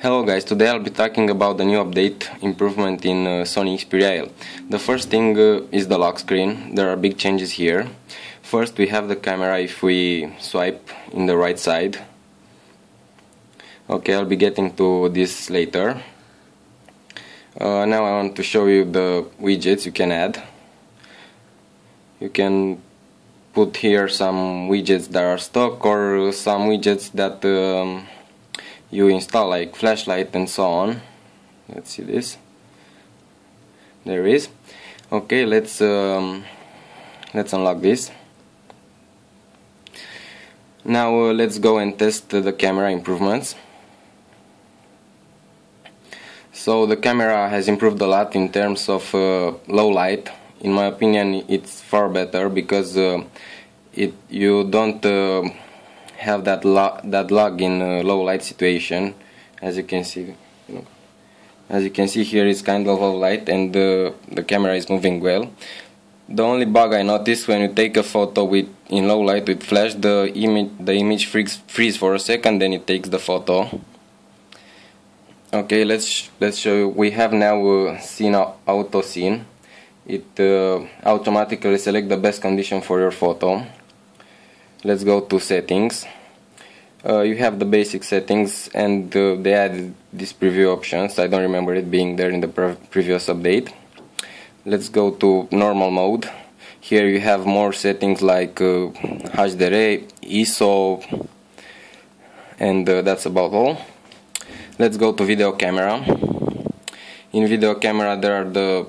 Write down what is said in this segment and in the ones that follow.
Hello guys, today I'll be talking about the new update improvement in uh, Sony Xperia L. The first thing uh, is the lock screen. There are big changes here. First we have the camera if we swipe in the right side. Okay, I'll be getting to this later. Uh, now I want to show you the widgets you can add. You can put here some widgets that are stock or some widgets that um, you install like flashlight and so on. Let's see this. There is. Okay let's um, let's unlock this. Now uh, let's go and test the camera improvements. So the camera has improved a lot in terms of uh, low light. In my opinion it's far better because uh, it you don't uh, have that log, that log in low light situation. As you can see as you can see here it's kind of low light and the, the camera is moving well. The only bug I noticed when you take a photo with in low light with flash the image the image freeze, freeze for a second then it takes the photo. Okay let's let's show you. We have now uh, scene auto scene. It uh, automatically select the best condition for your photo let's go to settings. Uh, you have the basic settings and uh, they added these preview options. I don't remember it being there in the pre previous update. Let's go to normal mode. Here you have more settings like uh, HDR, ISO and uh, that's about all. Let's go to video camera. In video camera there are the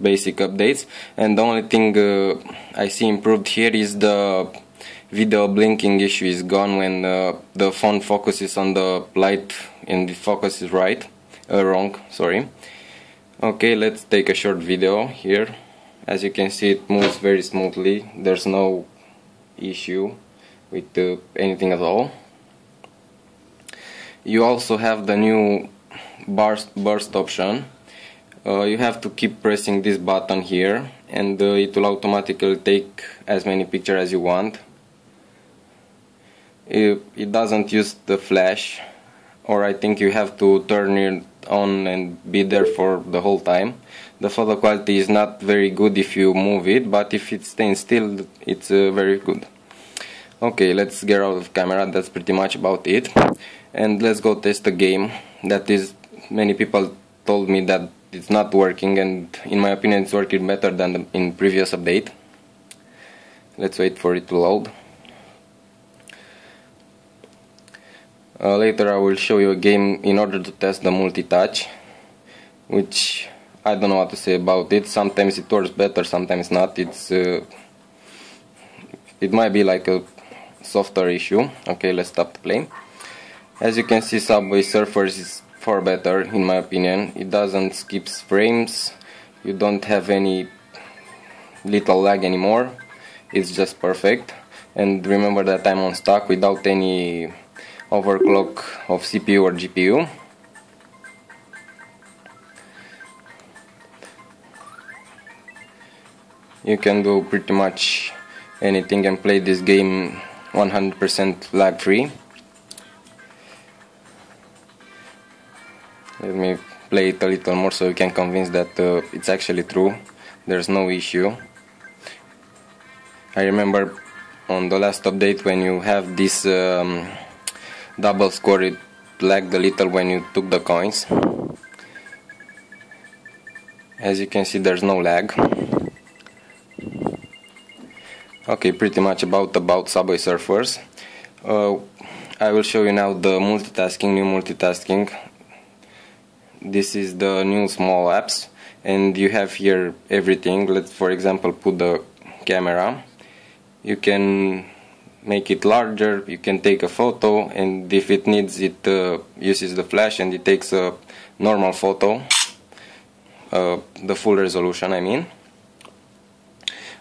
basic updates and the only thing uh, I see improved here is the video blinking issue is gone when uh, the phone focuses on the light and the focus is right uh, wrong sorry. Okay let's take a short video here. As you can see it moves very smoothly. There's no issue with uh, anything at all. You also have the new burst, burst option. Uh, you have to keep pressing this button here and uh, it will automatically take as many pictures as you want it, it doesn't use the flash or I think you have to turn it on and be there for the whole time the photo quality is not very good if you move it but if it stays still it's uh, very good. Okay let's get out of camera. That's pretty much about it. And let's go test the game. That is many people told me that it's not working and in my opinion it's working better than in previous update. Let's wait for it to load Uh, later I will show you a game in order to test the multi-touch which I don't know what to say about it. Sometimes it works better sometimes not. It's uh, it might be like a software issue. Okay let's stop the as you can see Subway Surfers is far better in my opinion. It doesn't skip frames. You don't have any little lag anymore. It's just perfect. And remember that I'm on stock without any overclock of CPU or GPU. You can do pretty much anything and play this game 100% lag free. Let me play it a little more so you can convince that uh, it's actually true. There's no issue. I remember on the last update when you have this um, double score it lagged a little when you took the coins. As you can see there's no lag. Okay pretty much about about subway surfers. Uh, I will show you now the multitasking new multitasking. This is the new small apps and you have here everything. Let's for example put the camera. You can make it larger. You can take a photo and if it needs it uh, uses the flash and it takes a normal photo uh, the full resolution I mean.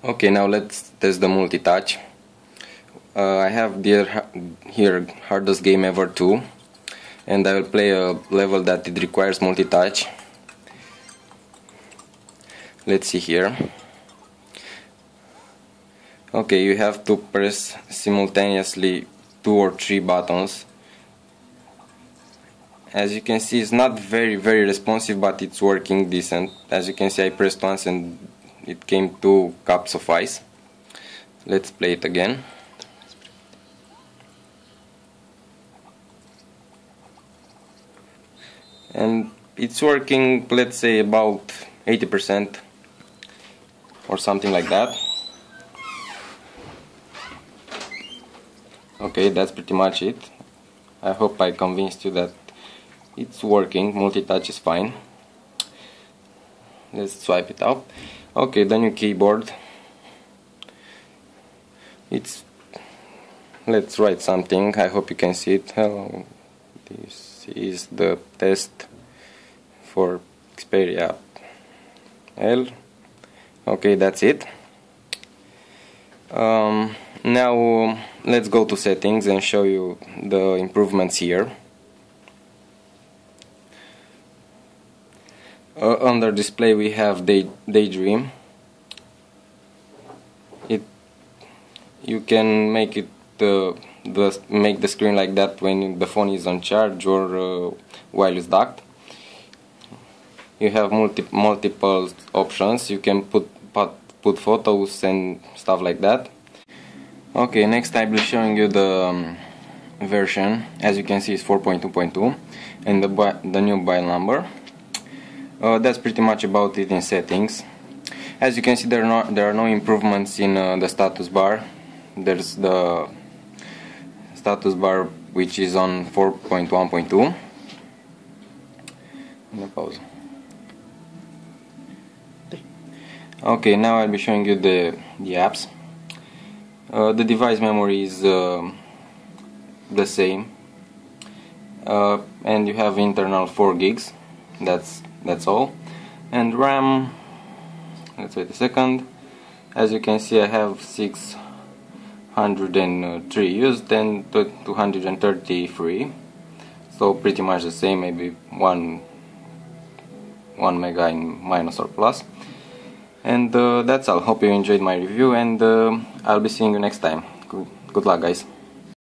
Okay now let's test the multi-touch. Uh, I have the, here hardest game ever 2 and I will play a level that it requires multi-touch. Let's see here okay you have to press simultaneously two or three buttons. As you can see it's not very very responsive but it's working decent. As you can see I pressed once and it came two cups of ice. Let's play it again. And it's working let's say about 80% or something like that okay that's pretty much it. I hope I convinced you that it's working. Multi-touch is fine. Let's swipe it out okay the new keyboard. It's let's write something. I hope you can see it. Hello this is the test for Xperia L. Okay that's it um, now let's go to settings and show you the improvements here. Uh, under display we have day, daydream. It you can make it uh, the make the screen like that when the phone is on charge or uh, while it's docked you have multi multiple options. You can put, put put photos and stuff like that. Okay next I'll be showing you the um, version. As you can see it's 4.2.2 and the, the new build number. Uh, that's pretty much about it in settings. As you can see there are no, there are no improvements in uh, the status bar. There's the status bar which is on 4.1.2 pause okay now I'll be showing you the the apps. Uh, the device memory is uh, the same. Uh, and you have internal 4 gigs. That's that's all. And RAM let's wait a second. As you can see I have 603 used and 230 free. So pretty much the same maybe one one mega in minus or plus and uh, that's all. Hope you enjoyed my review and uh, I'll be seeing you next time. Good, good luck guys